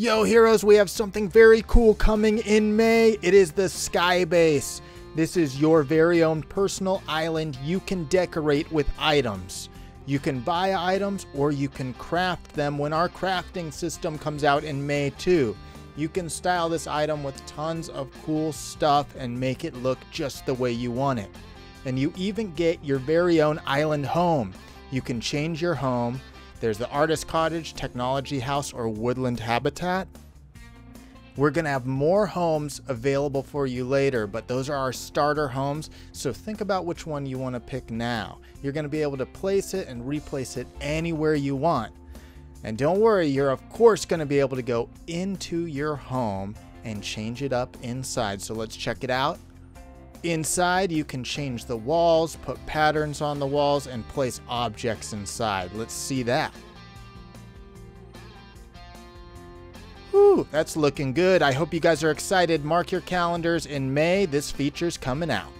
Yo, heroes, we have something very cool coming in May. It is the Sky Base. This is your very own personal island you can decorate with items. You can buy items or you can craft them when our crafting system comes out in May too. You can style this item with tons of cool stuff and make it look just the way you want it. And you even get your very own island home. You can change your home. There's the artist cottage, technology house, or woodland habitat. We're going to have more homes available for you later, but those are our starter homes. So think about which one you want to pick now. You're going to be able to place it and replace it anywhere you want. And don't worry, you're of course going to be able to go into your home and change it up inside. So let's check it out. Inside, you can change the walls, put patterns on the walls, and place objects inside. Let's see that. Whew, that's looking good. I hope you guys are excited. Mark your calendars in May. This feature's coming out.